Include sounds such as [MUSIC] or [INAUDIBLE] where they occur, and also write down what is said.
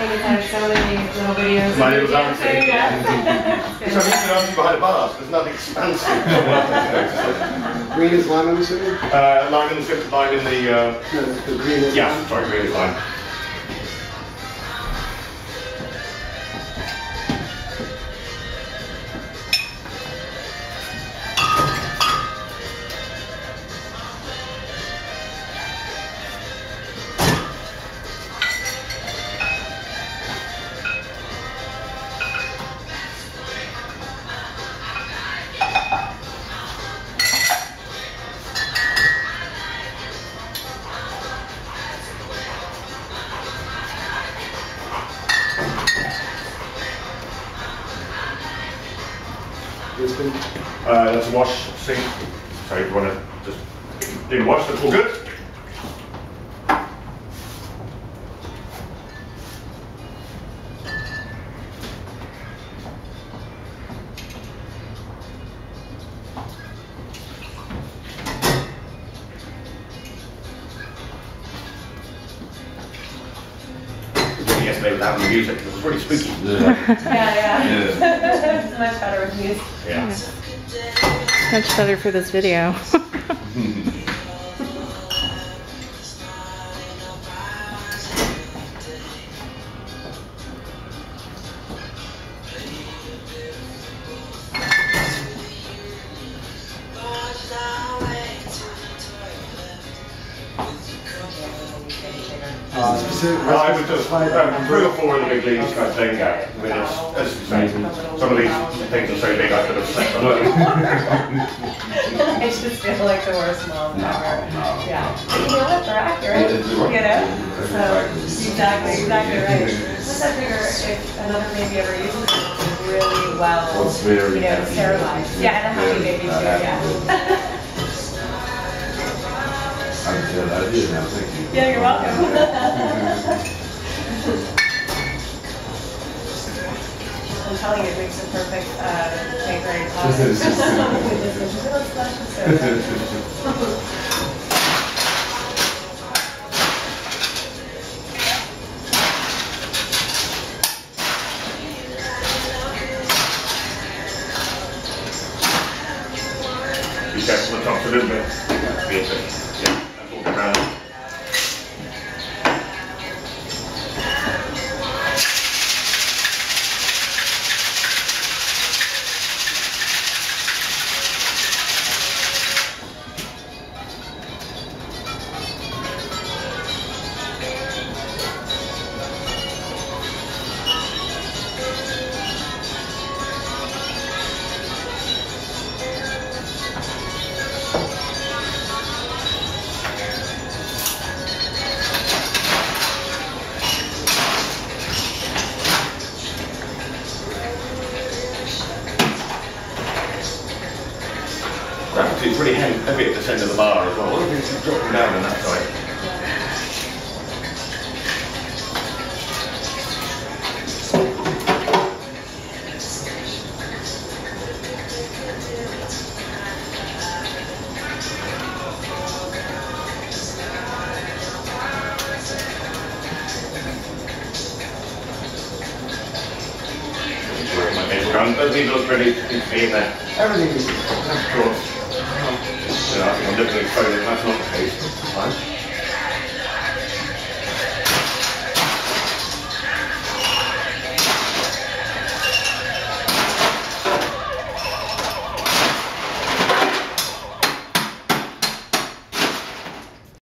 Anytime, so many little videos. My little dancing, dancing. Yeah. It's only dancing behind the bars. There's nothing expansive. [LAUGHS] Green is lime, I'm assuming? uh, lime in the script, lime in the. Uh, No, the green is yeah, lime. sorry, green is lime. It's been Uh, a wash sink. Sorry, you want to just do wash, that's all good. Yesterday without the music, it was really spooky. Yeah, [LAUGHS] yeah. [LAUGHS] it's much better with music. Yeah. Much better for this video. [LAUGHS] uh, specific. Well, I would just, Slide um, three or four of the big leagues kind of thing, yeah. I mean, it's, as you say, some of these things are so big I could have slept on them. I just feel like the worst mom ever. Yeah. You know what? They're accurate. You know? So, exactly, exactly right. Plus, I figure if another baby ever uses it, really well, you know, sterilized. Yeah, and a happy baby too, not happy [LAUGHS] yeah. I can tell I did now, thank you. Yeah, you're welcome. I'm telling you, it makes a perfect uh, favorite product. It's just- Let's flash the soda. Around. Pretty heavy, at this end of the bar as well. Keeps dropping down on that side. Sure, my face around. To pretty. Needs to be in there. Everything is. Of course. Yeah, I'm looking at exposure. That's not the case. Fine.